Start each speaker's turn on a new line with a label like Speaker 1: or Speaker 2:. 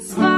Speaker 1: smile.